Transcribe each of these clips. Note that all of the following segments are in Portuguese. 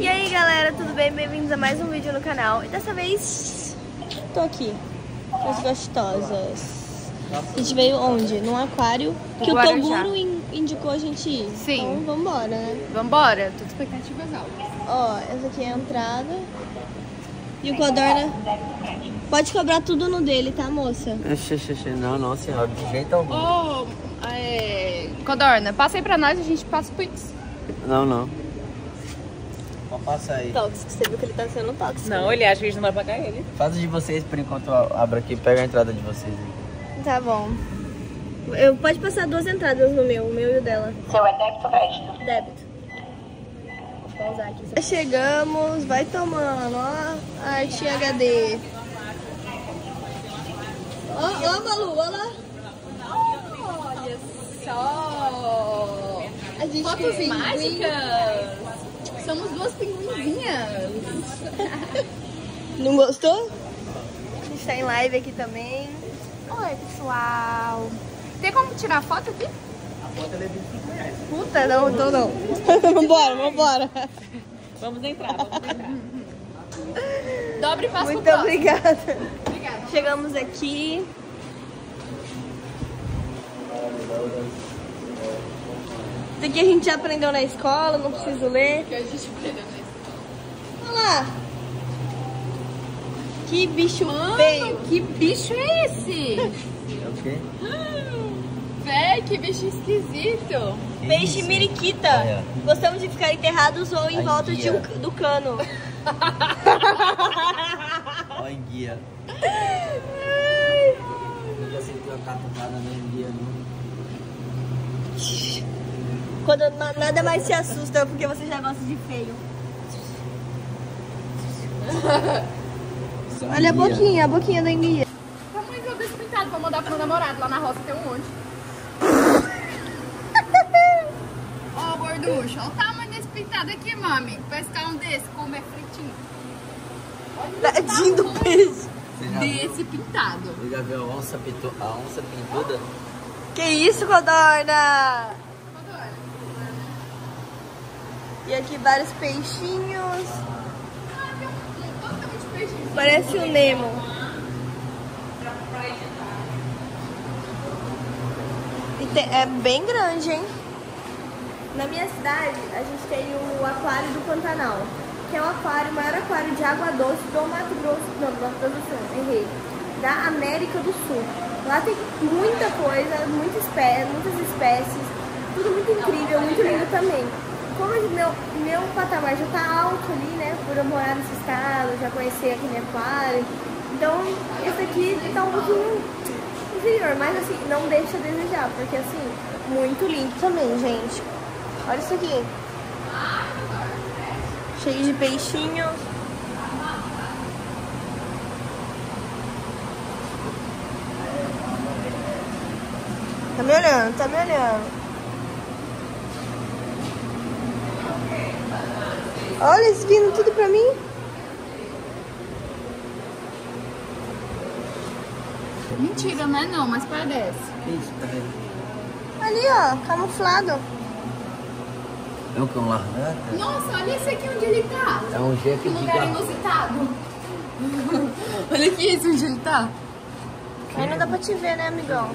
E aí galera, tudo bem? Bem-vindos a mais um vídeo no canal. E dessa vez tô aqui com as gostosas. A gente veio onde? Num aquário que o. Toguro in- indicou a gente ir. Sim. Então vambora, né? Vambora, tudo expectativas altas. Ó, essa aqui é a entrada. E o Codorna pode cobrar tudo no dele, tá moça? Não, não, senhora, de jeito algum. Ô, é... Codorna, passa aí pra nós, a gente passa o Pix. Não, não. Pode passar aí. Tóxico, você viu que ele tá sendo tóxico. Não, ele acha que a gente não vai pagar ele. Faz de vocês por enquanto eu abro aqui. Pega a entrada de vocês aí. Tá bom. Eu, pode passar duas entradas no meu, o meu e o dela. Seu é débito ou crédito? Débito. Vou usar aqui. Chegamos, vai tomando, ó. Arte HD. Ó, ó, Malu, ó lá. Olha só! A gente Fotos tem mágicas! Somos duas pinguinzinhas! Não gostou? A gente tá em live aqui também. Oi, pessoal! Tem como tirar foto aqui? Puta, não, então não. vambora, vambora. Vamos entrar, vamos entrar. Dobre e passa Muito obrigada. Obrigada. Chegamos aqui. Isso aqui a gente já aprendeu na escola, não preciso ler. Que a gente aprendeu na Olha lá. Que bicho Mano, feio. que bicho é esse? É o quê? Véi, que bicho esquisito! Peixe Isso. miriquita. É. Gostamos de ficar enterrados ou em Ai, volta de um- guia. do cano. Ó, a enguia. Nunca senti uma catucada na enguia, não. Quando na- nada mais se assusta, porque você já gosta de feio. Olha a boquinha, a boquinha da enguia. Tamanho desse pintado pra mandar pro meu namorado lá na roça tem um monte. Ó, gorducho, olha o tamanho desse pintado aqui, mami. Pescar um desse, comer fritinho. Tadinho do peixe. Desse pintado. Você já viu a onça, pitu... a onça pintuda? Que isso, Codorna? E aqui vários peixinhos. Parece o Nemo. É bem grande, hein? Na minha cidade, a gente tem o Aquário do Pantanal, que é o aquário, o maior aquário de água doce do Mato Grosso, não, do Mato Grosso, errei, da América do Sul. Lá tem muita coisa, espé muitas espécies, tudo muito incrível, muito lindo também. Como meu, meu patamar já tá alto ali, né, por eu morar nesse estado, já conhecer aquele aquário, então esse aqui tá um pouquinho inferior, mas assim, não deixa a desejar, porque assim, muito lindo também, gente. Olha isso aqui. Cheio de peixinhos. Tá me olhando, tá me olhando. Olha eles vindo tudo pra mim. Mentira, não é não, mas parece. Que isso, tá? Ali, ó, camuflado. É o cão largata? Nossa, olha esse aqui onde ele tá. É um jeito Que de lugar gato. inusitado. olha aqui esse onde ele tá. Aí não dá pra te ver, né, amigão?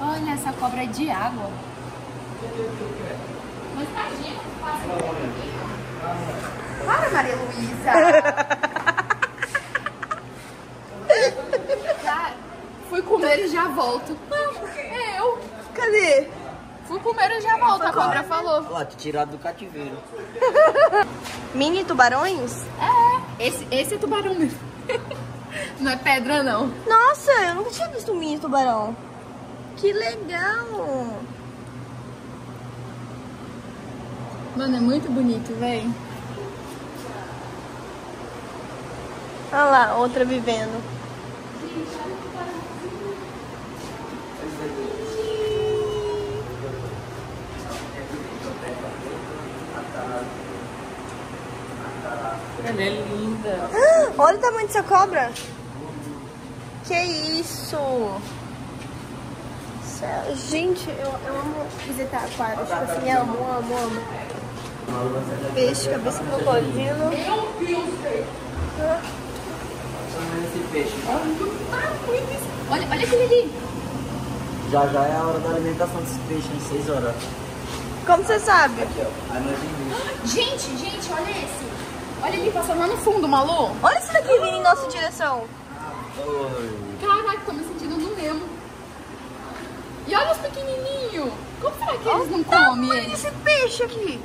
Olha, essa cobra é de água. Mas tadinha, passa Para, Maria Luísa! Cara, fui comer e já volto. Eu. Cadê? Fui comer e já volto, a cobra falou. Ó, te tirado do cativeiro. Mini tubarões? É, esse, esse é tubarão mesmo. Não é pedra, não. Nossa, eu nunca tinha visto um mini tubarão. Que legal! Mano, é muito bonito, véi. Olha lá, outra vivendo. Ela é linda. Ah, Olha o tamanho dessa cobra. Que isso? Gente, eu, eu amo visitar aquários. Tipo assim, amo, amo, amo. Peixe, cabeça de crocodilo. Esse peixe. Olha, olha aquele ali. Já já é a hora da alimentação desse peixe, em 6 horas. Como você sabe? Aqui, ó. Em Gente, gente, olha esse. Olha ali, passando lá no fundo, Malu. Olha esse daqui vindo em nossa direção. Caraca, tô me sentindo no Nemo. E olha os pequenininhos. Como será que eles não comem Olha esse peixe aqui.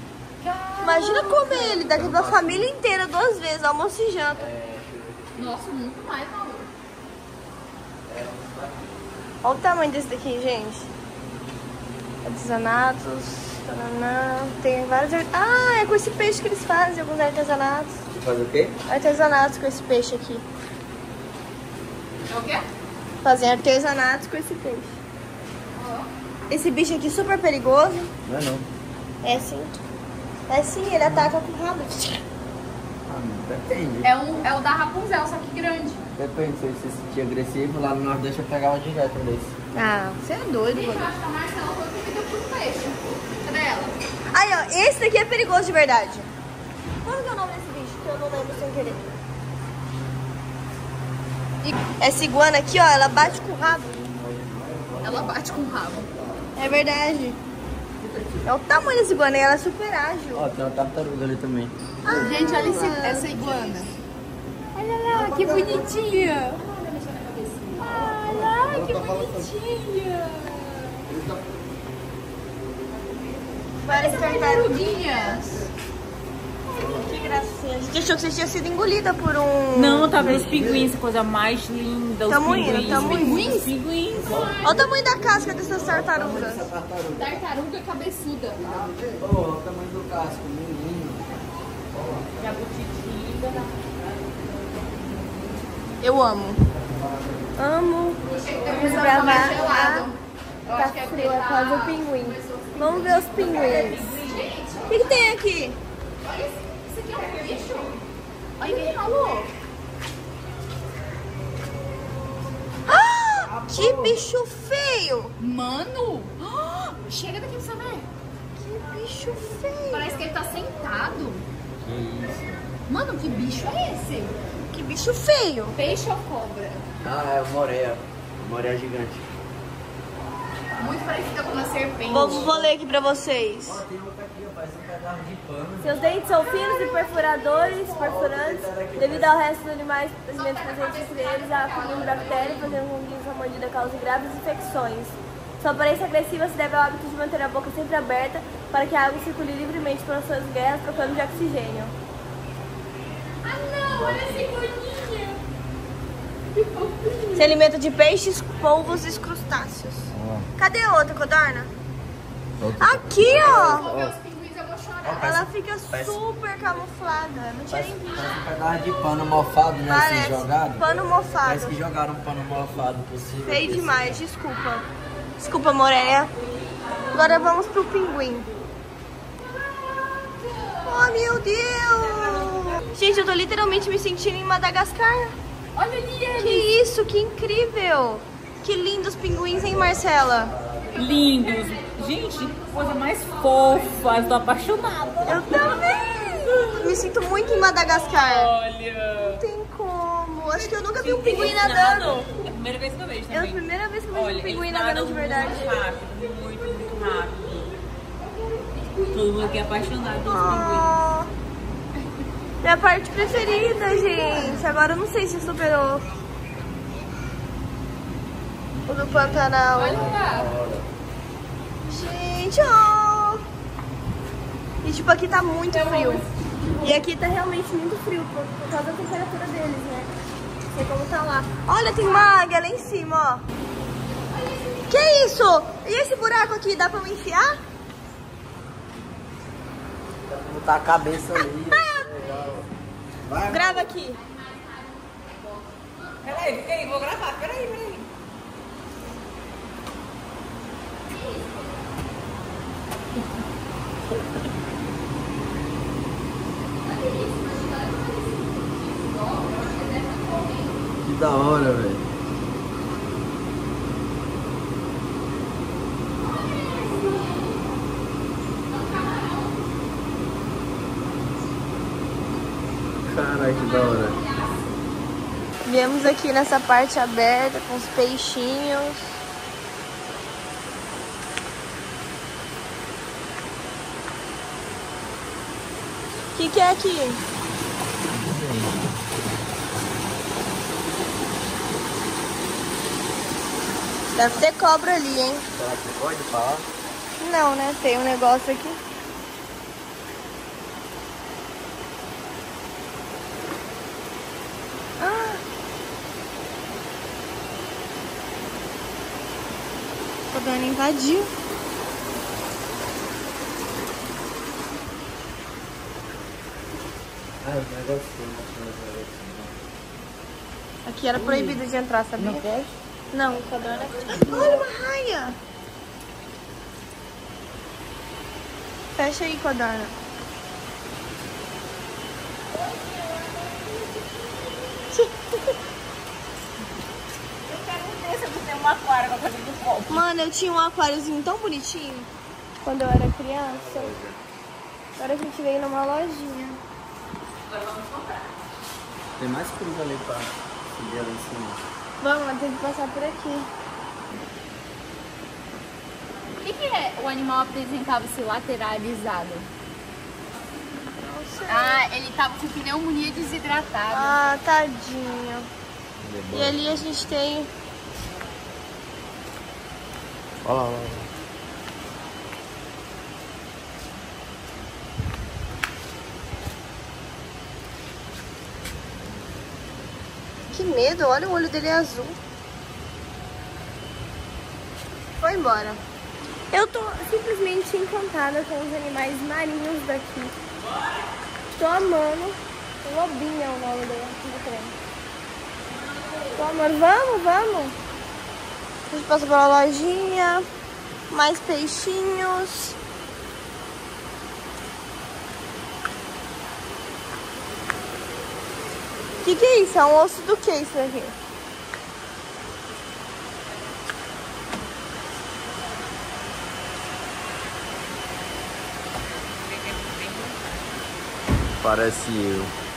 Imagina comer ele daqui pra família inteira duas vezes, almoço e janta. Nossa, muito mais, Malu. Olha o tamanho desse daqui, gente. Artesanatos. taranã. Tem vários. Ah, é com esse peixe que eles fazem alguns artesanatos. Faz o quê? Artesanatos com esse peixe aqui. É o quê? Fazem artesanatos com esse peixe. Esse bicho aqui é super perigoso. Não é não. É sim. É sim, ele ataca com o rabo. Ah, depende. É, um, é o da Rapunzel, só que grande. Depende, se você se sentir agressivo, lá no Nordeste eu pegava direto desse. Ah, você é doido, Gente, eu mano. acho que a Marcela foi comida por peixe. Cadê ela? Aí, ó, esse daqui é perigoso de verdade. Qual que é o nome desse bicho? Que eu não lembro sem querer. Essa iguana aqui, ó, ela bate com o rabo. Ela bate com o rabo. É verdade. É o tamanho dessa iguana e ela é super ágil. Ó, tem uma tartaruga ali também. Gente, olha esse, essa iguana. Olha lá, que bonitinha. Olha lá, que bonitinha. Várias Tartaruguinhas. Que gracinha. A gente achou que você tinha sido engolida por um... Não, tá vendo os pinguins, coisa mais linda. Os Tamo indo, pinguins. tamo indo. Os pinguins. Olha o tamanho da casca dessas tartarugas. Tartaruga cabeçuda. Olha o tamanho do casco, menino. Jabutitica. Eu amo. Amo. Vamos gravar a acho que é frio por causa do pinguim. Vamos ver os pinguins. O que, que tem aqui? Olha esse, aqui é um bicho? Olha ele, Malu. Ah, que bicho feio! Mano! Ah, Chega daqui pra você ver. Que bicho feio! Parece que ele tá sentado. Mano, que bicho é esse? Que bicho feio! Peixe ou cobra? Ah, é o moreia. Moreia gigante. Muito parecida com uma serpente. Vou, vou ler aqui pra vocês. Ó, tem outra aqui, ó, parece um pedaço de pano. Seus dentes são finos e perfuradores, perfurantes, devido ao resto dos animais alimentos presentes entre eles, a acúmulo de bactérias, fazendo com que sua mordida cause graves infecções. Sua aparência agressiva se deve ao hábito de manter a boca sempre aberta para que a água circule livremente pelas suas guerras, trocando de oxigênio. Ah, não! Olha essa iguaninha! Se alimenta de peixes, polvos e crustáceos. Cadê a outra, Codorna? Aqui, ó! Chorar. Ela fica Parece- super camuflada. Não tinha Parece, nem visto. parece um pedaço de pano mofado, né? Assim, Parece jogado. pano Parece mofado. que jogaram pano mofado por cima. Feio demais, desculpa. Desculpa, Moreia. Agora vamos pro pinguim. Oh, meu Deus! Gente, eu tô literalmente me sentindo em Madagascar. Olha ali Que ele! isso, que incrível! Que lindos pinguins, hein, Marcela? Lindos. Gente, coisa mais fofa. Estou apaixonada. Eu também! Me sinto muito em Madagascar. Olha. Não tem como. Acho que eu nunca vi um pinguim nadando. É a primeira vez que eu vejo É a também. primeira vez que eu vejo Olha, um pinguim nadando de verdade. Muito rápido, muito, muito rápido. Todo mundo aqui é apaixonado pelos pinguins. Oh, minha parte preferida, gente. Agora eu não sei se superou. O do Pantanal. Olha lá! Gente, ó. E tipo, aqui tá muito frio. E aqui tá realmente muito frio por, por causa da temperatura deles, né? Não sei como tá lá. Olha, tem uma águia lá em cima, ó. Que isso? E esse buraco aqui, dá pra eu enfiar? Botar a cabeça ali. Legal. Vai, Grava aqui. Peraí, fica aí, vou gravar. Peraí, peraí. que da hora, velho. Caralho, que da hora. Viemos aqui nessa parte aberta com os peixinhos. O que, que é aqui? Deve ter cobra ali, hein? Será que pode falar? Não, né? Tem um negócio aqui. O dono invadiu. Ah, negócio né? Aqui era proibido de entrar, sabia? Não pode? Não, o codorna. Olha uma raia! Fecha aí, codorna. Mano, eu tinha um aquáriozinho tão bonitinho quando eu era criança. Agora a gente veio numa lojinha. Tem mais coisa ali pra subir ali em cima. Vamos, mas tem que passar por aqui. O que, que é? O animal apresentava-se lateralizado. Ah, ele tava com pneumonia desidratada. Ah, tadinho. E ali a gente tem Olha lá, olha lá. Que medo, olha o olho dele é azul. Foi embora. Eu tô simplesmente encantada com os animais marinhos daqui. Tô amando. Lobinha é o nome do do trem. Tô amando. Vamos, vamos. A gente passa pela lojinha. Mais peixinhos. O que, que é isso? É um osso do que isso aqui? Parece eu.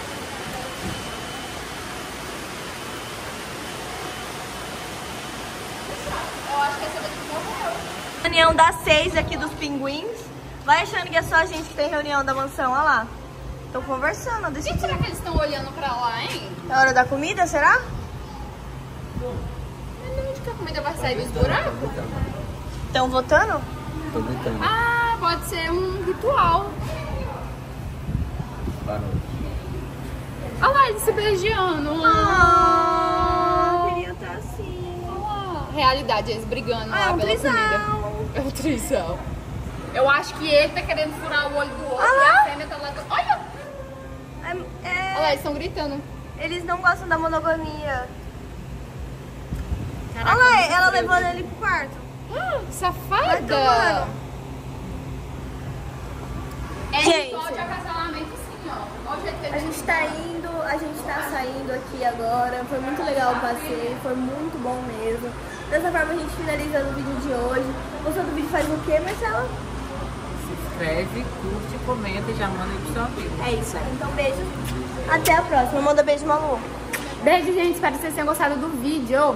Reunião das seis aqui dos pinguins. Vai achando que é só a gente que tem reunião da mansão, olha lá. Tô conversando, Gente, decidindo. será que eles estão olhando pra lá, hein? É hora da comida, será? Mas de onde que a comida vai sair dos buracos? Estão votando? Tô gritando. Ah, pode ser um ritual. Parou. Olha lá, eles se beijando. Ah, queria estar assim. Olha lá. Realidade, eles brigando Ah, é lá um pela trisal. comida. É trisal. Eu acho que ele tá querendo furar o olho do outro Ah a fêmea tá lá. Olha! É- Olha é, lá, eles estão gritando. eles não gostam da monogamia. Caraca, olha lá, ela levando ele pro quarto. Vai safada! É Gente. ritual de acasalamento sim, ó. Olha o jeito que A gente tá indo, a gente tá saindo aqui agora. Foi muito legal o passeio, foi muito bom mesmo. Dessa forma a gente finaliza o vídeo de hoje. Gostou do vídeo faz o quê, Marcela? Se inscreve, curte, comenta e já manda aí pro seu amigo. É isso aí. Então beijo. Até a próxima. Manda beijo, Malu. Beijo, gente. Espero que vocês tenham gostado do vídeo.